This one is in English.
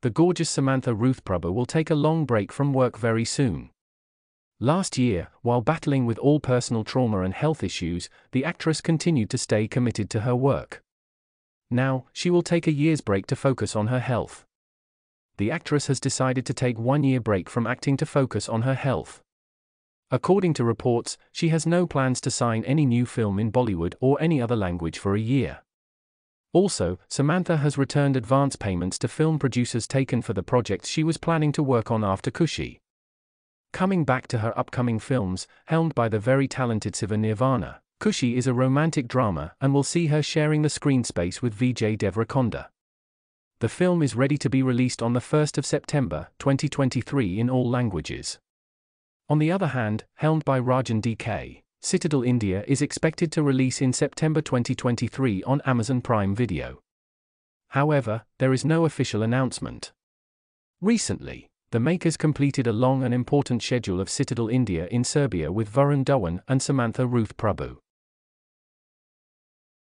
the gorgeous Samantha Ruth Prabhu will take a long break from work very soon. Last year, while battling with all personal trauma and health issues, the actress continued to stay committed to her work. Now, she will take a year's break to focus on her health. The actress has decided to take one year break from acting to focus on her health. According to reports, she has no plans to sign any new film in Bollywood or any other language for a year. Also, Samantha has returned advance payments to film producers taken for the projects she was planning to work on after Kushi. Coming back to her upcoming films, helmed by the very talented Siva Nirvana, Kushi is a romantic drama and will see her sharing the screen space with Vijay Deverakonda. The film is ready to be released on the 1st of September 2023 in all languages. On the other hand, helmed by Raj and DK, Citadel India is expected to release in September 2023 on Amazon Prime Video. However, there is no official announcement. Recently, the makers completed a long and important schedule of Citadel India in Serbia with Varun Dhawan and Samantha Ruth Prabhu.